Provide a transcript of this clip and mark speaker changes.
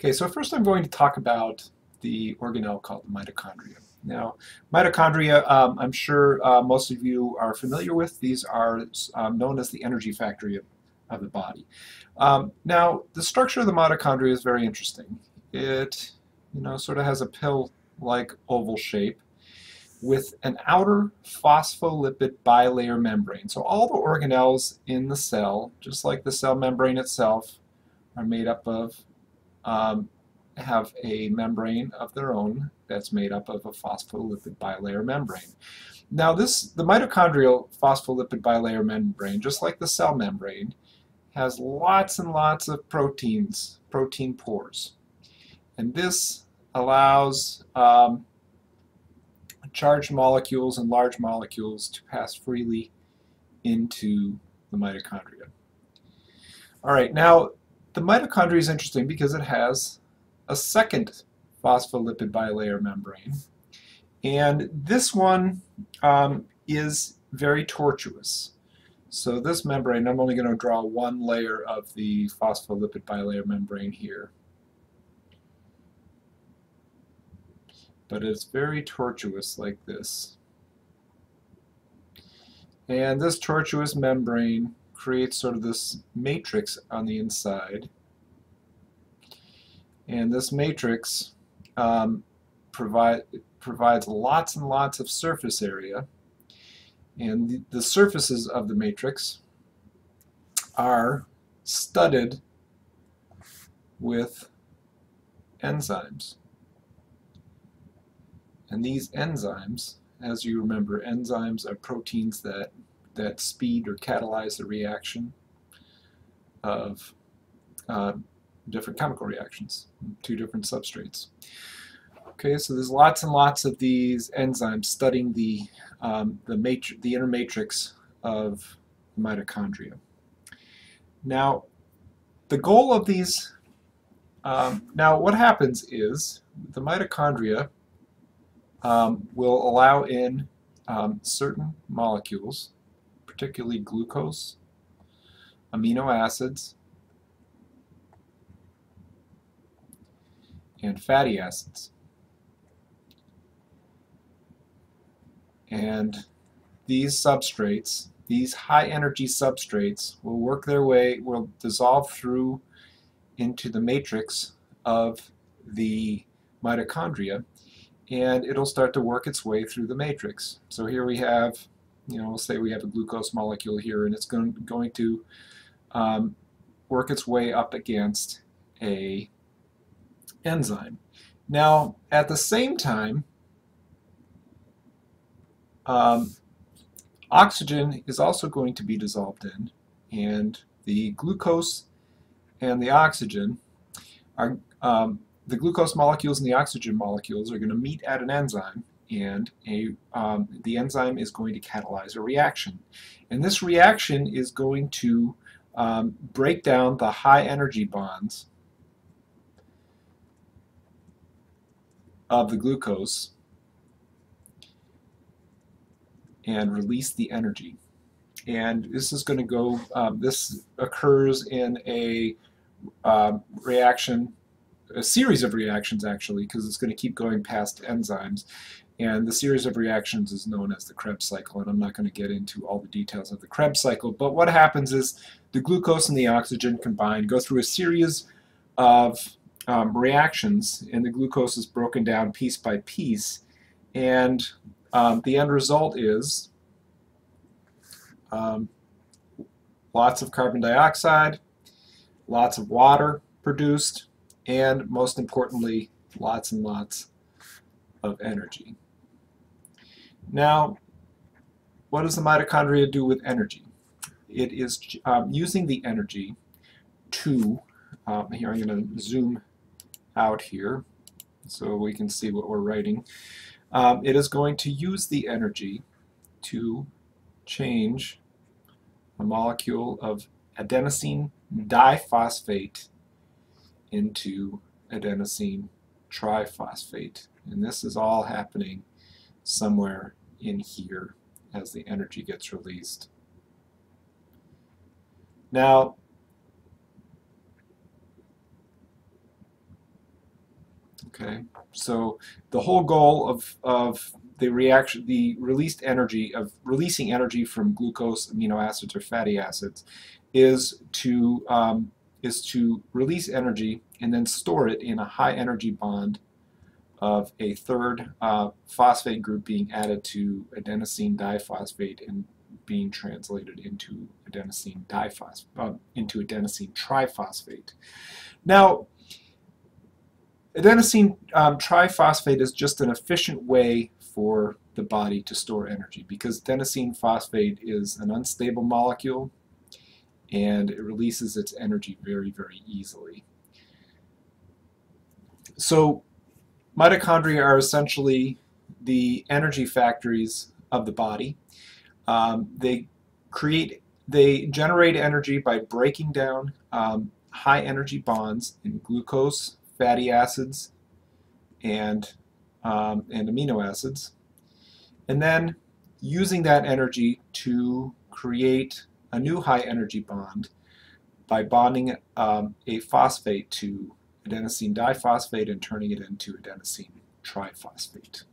Speaker 1: Okay, so first I'm going to talk about the organelle called the mitochondria. Now, mitochondria, um, I'm sure uh, most of you are familiar with. These are um, known as the energy factory of, of the body. Um, now, the structure of the mitochondria is very interesting. It, you know, sort of has a pill-like oval shape with an outer phospholipid bilayer membrane. So all the organelles in the cell, just like the cell membrane itself, are made up of um, have a membrane of their own that's made up of a phospholipid bilayer membrane. Now this, the mitochondrial phospholipid bilayer membrane, just like the cell membrane, has lots and lots of proteins, protein pores. And this allows um, charged molecules and large molecules to pass freely into the mitochondria. All right, now the mitochondria is interesting because it has a second phospholipid bilayer membrane. And this one um, is very tortuous. So this membrane, I'm only going to draw one layer of the phospholipid bilayer membrane here. But it's very tortuous like this. And this tortuous membrane creates sort of this matrix on the inside. And this matrix um, provide, provides lots and lots of surface area. And the, the surfaces of the matrix are studded with enzymes. And these enzymes, as you remember, enzymes are proteins that that speed or catalyze the reaction of uh, different chemical reactions, two different substrates. Okay, so there's lots and lots of these enzymes studying the um, the, the inner matrix of mitochondria. Now, the goal of these, um, now what happens is the mitochondria um, will allow in um, certain molecules particularly glucose, amino acids, and fatty acids. And these substrates, these high energy substrates, will work their way, will dissolve through into the matrix of the mitochondria and it'll start to work its way through the matrix. So here we have you know, say we have a glucose molecule here and it's going, going to um, work its way up against a enzyme. Now, at the same time, um, oxygen is also going to be dissolved in, and the glucose and the oxygen are um, the glucose molecules and the oxygen molecules are going to meet at an enzyme and a, um, the enzyme is going to catalyze a reaction. And this reaction is going to um, break down the high energy bonds of the glucose and release the energy. And this is going to go, um, this occurs in a uh, reaction a series of reactions actually because it's going to keep going past enzymes. And the series of reactions is known as the Krebs cycle, and I'm not going to get into all the details of the Krebs cycle, but what happens is the glucose and the oxygen combine, go through a series of um, reactions, and the glucose is broken down piece by piece, and um, the end result is um, lots of carbon dioxide, lots of water produced, and most importantly, lots and lots of energy. Now, what does the mitochondria do with energy? It is um, using the energy to, um, here I'm going to zoom out here so we can see what we're writing. Um, it is going to use the energy to change a molecule of adenosine diphosphate into adenosine triphosphate. And this is all happening somewhere in here as the energy gets released. Now, Okay, so the whole goal of, of the reaction, the released energy of releasing energy from glucose, amino acids, or fatty acids, is to um, is to release energy and then store it in a high energy bond of a third uh, phosphate group being added to adenosine diphosphate and being translated into adenosine diphosphate uh, into adenosine triphosphate. Now, adenosine um, triphosphate is just an efficient way for the body to store energy because adenosine phosphate is an unstable molecule and it releases its energy very, very easily. So mitochondria are essentially the energy factories of the body. Um, they create, they generate energy by breaking down um, high energy bonds in glucose, fatty acids, and, um, and amino acids. And then using that energy to create a new high energy bond by bonding um, a phosphate to adenosine diphosphate and turning it into adenosine triphosphate.